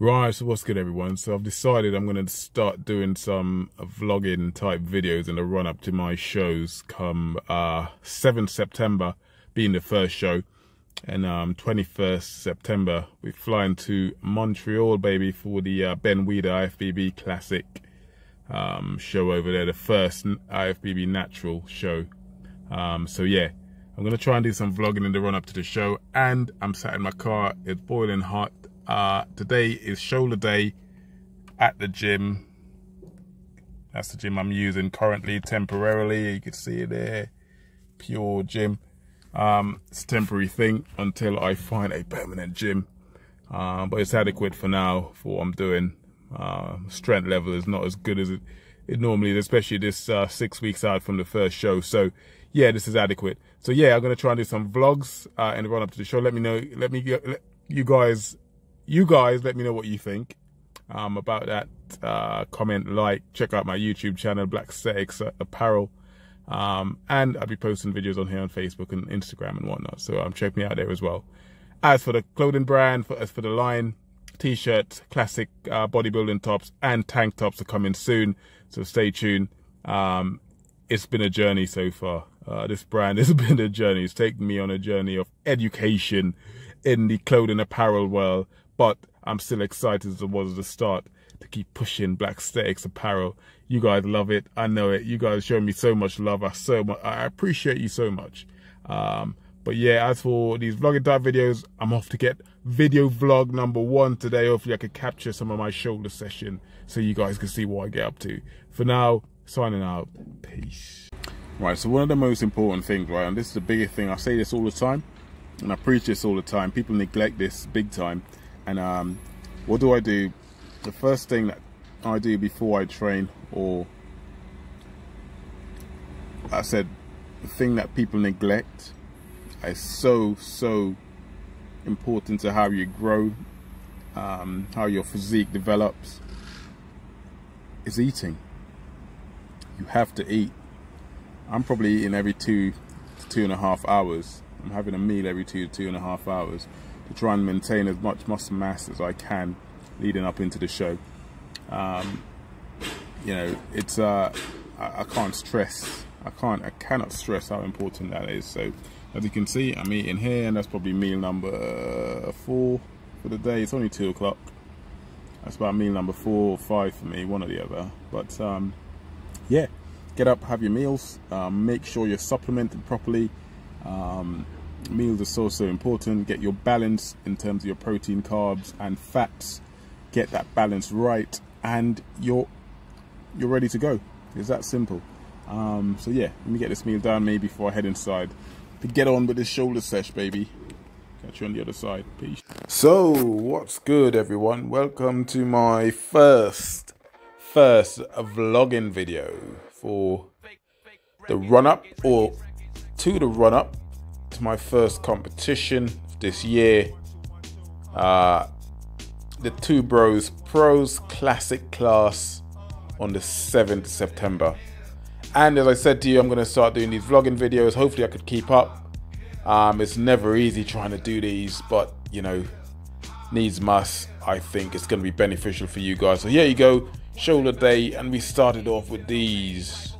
Right, so what's good everyone? So I've decided I'm going to start doing some vlogging type videos in the run up to my shows come uh, 7th September being the first show and um, 21st September we're flying to Montreal baby for the uh, Ben Weider IFBB Classic um, show over there, the first IFBB Natural show. Um, so yeah, I'm going to try and do some vlogging in the run up to the show and I'm sat in my car, it's boiling hot uh, today is shoulder day at the gym. That's the gym I'm using currently, temporarily. You can see it there. Pure gym. Um, it's a temporary thing until I find a permanent gym. Um, but it's adequate for now for what I'm doing. Uh, strength level is not as good as it, it normally is, especially this uh, six weeks out from the first show. So yeah, this is adequate. So yeah, I'm going to try and do some vlogs uh, the run up to the show. Let me know, let me let you guys you guys let me know what you think um, about that. Uh, comment, like, check out my YouTube channel, Blacksthetics Apparel. Um, and I'll be posting videos on here on Facebook and Instagram and whatnot. So um, check me out there as well. As for the clothing brand, for, as for the line, t-shirts, classic uh, bodybuilding tops and tank tops are coming soon. So stay tuned. Um, it's been a journey so far. Uh, this brand has been a journey. It's taken me on a journey of education in the clothing apparel world, but I'm still excited as it was at the start to keep pushing Blacksthetics apparel. You guys love it. I know it. You guys show me so much love. I so much. I appreciate you so much. Um, but yeah, as for these vlogging type videos, I'm off to get video vlog number one today. Hopefully I can capture some of my shoulder session so you guys can see what I get up to. For now, signing out. Peace. Right, so one of the most important things, right, and this is the biggest thing, I say this all the time, and I preach this all the time. People neglect this big time and um, what do I do? The first thing that I do before I train, or I said, the thing that people neglect is so, so important to how you grow, um, how your physique develops, is eating. You have to eat. I'm probably eating every two to two and a half hours. I'm having a meal every two to two and a half hours to try and maintain as much muscle mass as I can leading up into the show. Um, you know, it's uh, I, I, can't stress, I can't, I cannot stress how important that is. So, as you can see, I'm eating here, and that's probably meal number four for the day. It's only two o'clock. That's about meal number four or five for me, one or the other. But um, yeah, get up, have your meals, um, make sure you're supplemented properly. Um, meals are so so important. Get your balance in terms of your protein carbs and fats. Get that balance right and you're you're ready to go. It's that simple. Um, so yeah let me get this meal done maybe before I head inside. To get on with this shoulder sesh baby. Catch you on the other side. Peace. So what's good everyone? Welcome to my first first vlogging video for the run up or to the run up to my first competition this year. Uh, the Two Bros Pros Classic class on the 7th September. And as I said to you, I'm going to start doing these vlogging videos. Hopefully, I could keep up. Um, it's never easy trying to do these, but you know, needs must. I think it's going to be beneficial for you guys. So here you go, shoulder day, and we started off with these.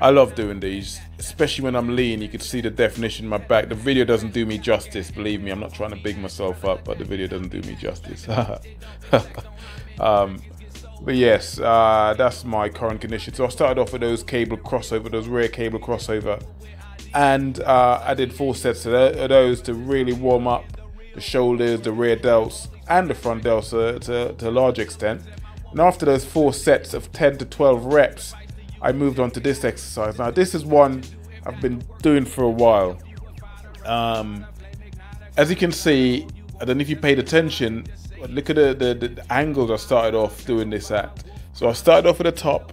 I love doing these, especially when I'm lean. You can see the definition in my back. The video doesn't do me justice, believe me. I'm not trying to big myself up, but the video doesn't do me justice. um, but yes, uh, that's my current condition. So I started off with those cable crossover, those rear cable crossover, and uh, I did four sets of those to really warm up the shoulders, the rear delts, and the front delts to, to, to a large extent. And after those four sets of 10 to 12 reps, I moved on to this exercise. Now, this is one I've been doing for a while. Um, as you can see, I don't know if you paid attention, look at the, the, the angles I started off doing this at. So I started off at the top,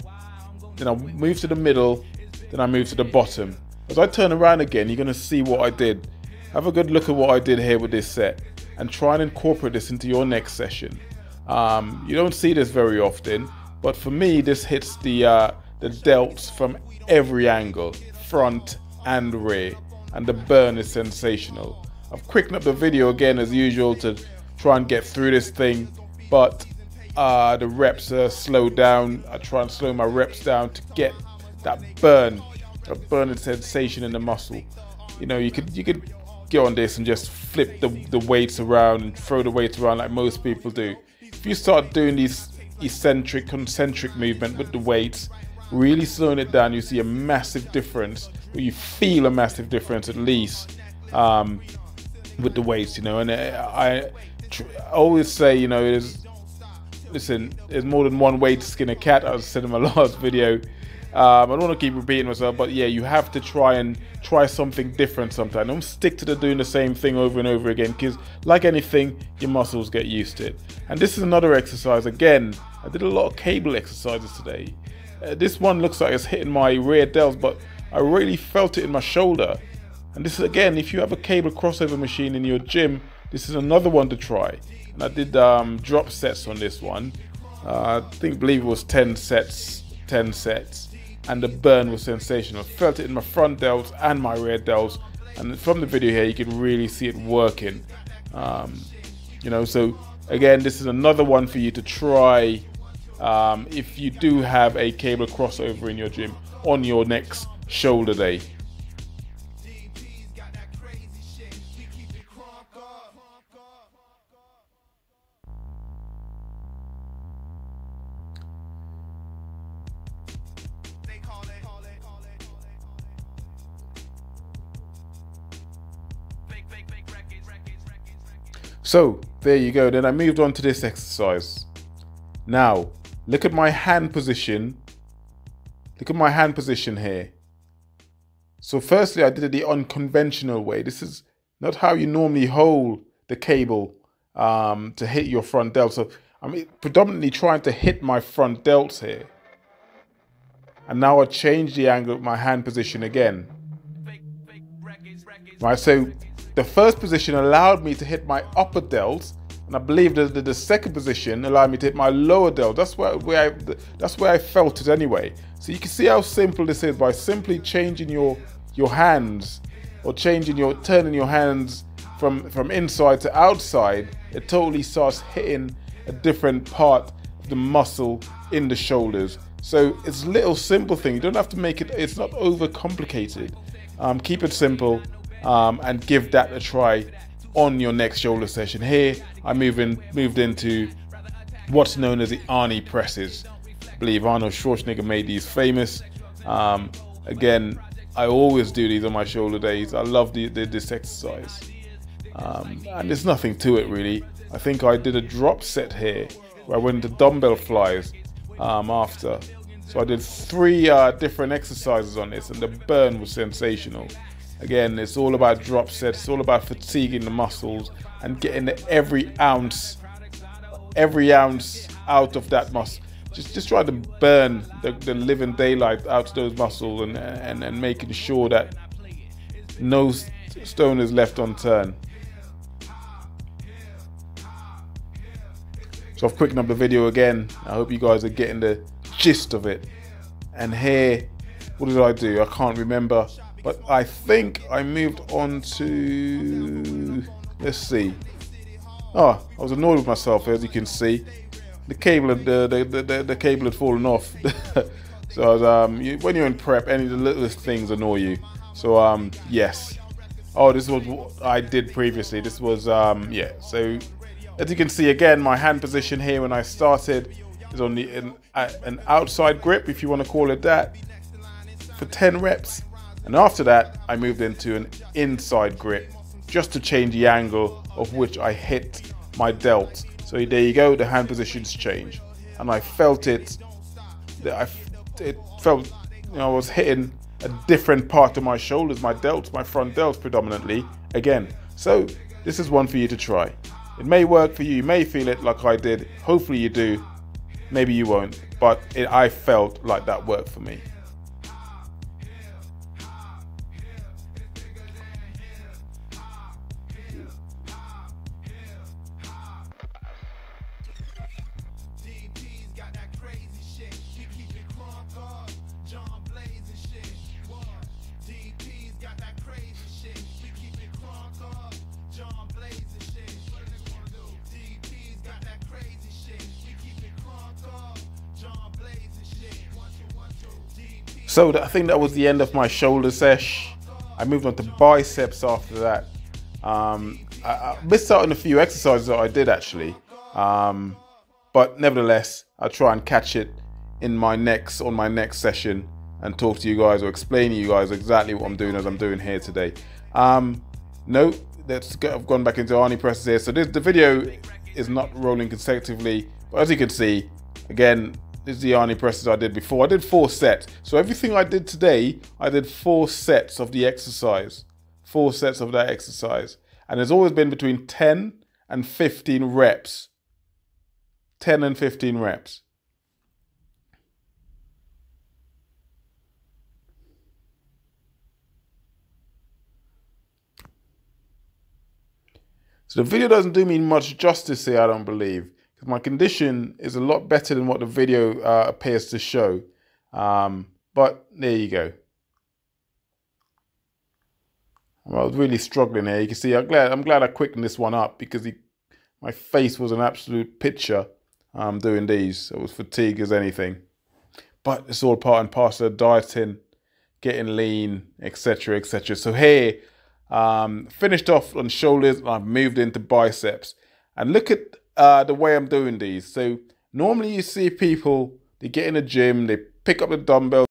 then I moved to the middle, then I moved to the bottom. As I turn around again, you're going to see what I did. Have a good look at what I did here with this set and try and incorporate this into your next session. Um, you don't see this very often, but for me, this hits the uh, the delts from every angle, front and rear, and the burn is sensational. I've quickened up the video again as usual to try and get through this thing but uh, the reps are slowed down. I try and slow my reps down to get that burn, a burning sensation in the muscle. You know, you could you could get on this and just flip the, the weights around and throw the weights around like most people do. If you start doing these eccentric, concentric movement with the weights, really slowing it down, you see a massive difference, you feel a massive difference at least um, with the weights, you know. And I, I always say, you know, there's listen, there's more than one way to skin a cat. I said in my last video. Um, I don't want to keep repeating myself, but yeah, you have to try and try something different sometimes. Don't stick to the doing the same thing over and over again because, like anything, your muscles get used to it. And this is another exercise. Again, I did a lot of cable exercises today. Uh, this one looks like it's hitting my rear delts, but I really felt it in my shoulder. And this is again, if you have a cable crossover machine in your gym, this is another one to try. And I did um, drop sets on this one. Uh, I think, believe it was 10 sets, 10 sets. And the burn was sensational. Felt it in my front delts and my rear delts. And from the video here, you can really see it working. Um, you know, so again, this is another one for you to try um, if you do have a cable crossover in your gym on your next shoulder day. So there you go. Then I moved on to this exercise. Now, look at my hand position. Look at my hand position here. So firstly, I did it the unconventional way. This is not how you normally hold the cable um, to hit your front delt. So I'm predominantly trying to hit my front delts here. And now I change the angle of my hand position again. Right, so the first position allowed me to hit my upper delts, and I believe that the, the, second position allowed me to hit my lower delt. That's where, where I, that's where I felt it anyway. So you can see how simple this is by simply changing your your hands or changing your turning your hands from from inside to outside. It totally starts hitting a different part of the muscle in the shoulders. So it's a little simple thing. You don't have to make it. It's not overcomplicated. Um, keep it simple um, and give that a try on your next shoulder session. Here, I move in, moved into what's known as the Arnie presses. I believe Arnold Schwarzenegger made these famous. Um, again, I always do these on my shoulder days. I love the, the, this exercise. Um, and there's nothing to it really. I think I did a drop set here where I went into dumbbell flies um, after. So I did three uh, different exercises on this, and the burn was sensational. Again, it's all about drop sets, it's all about fatiguing the muscles and getting every ounce, every ounce out of that muscle. Just, just try to burn the, the living daylight out of those muscles and, and, and making sure that no stone is left unturned. So I've quickened up the video again. I hope you guys are getting the gist of it. And here, what did I do? I can't remember. But I think I moved on to. Let's see. Oh, I was annoyed with myself, as you can see. The cable had, the, the, the, the cable had fallen off. so was, um, you, when you're in prep, any of the littlest things annoy you. So um, yes. Oh, this was what I did previously. This was um, yeah. So as you can see again, my hand position here when I started is on the an, an outside grip, if you want to call it that, for 10 reps. And after that, I moved into an inside grip just to change the angle of which I hit my delt. So there you go, the hand positions change. And I felt it, I, it felt, you know, I was hitting a different part of my shoulders, my delts, my front delts predominantly, again. So this is one for you to try. It may work for you, you may feel it like I did, hopefully you do, maybe you won't, but it, I felt like that worked for me. So I think that was the end of my shoulder sesh. I moved on to biceps after that. Um, I, I, missed out on a few exercises that I did actually, um, but nevertheless, I'll try and catch it in my next on my next session and talk to you guys or explain to you guys exactly what I'm doing as I'm doing here today. Um, no, go, I've gone back into Arnie presses here. So this, the video is not rolling consecutively, but as you can see, again, this is the Arnie presses I did before. I did four sets. So everything I did today, I did four sets of the exercise. Four sets of that exercise. And it's always been between 10 and 15 reps. 10 and 15 reps. So the video doesn't do me much justice here, I don't believe, my condition is a lot better than what the video uh, appears to show. Um, but there you go. I was really struggling here. You can see, I'm glad, I'm glad I quickened this one up because he, my face was an absolute picture um, doing these. It was fatigue as anything. But it's all part and parcel of dieting, getting lean, etc., etc. So here, um, finished off on shoulders, I've moved into biceps. And look at uh, the way I'm doing these. So normally you see people, they get in the gym, they pick up the dumbbell,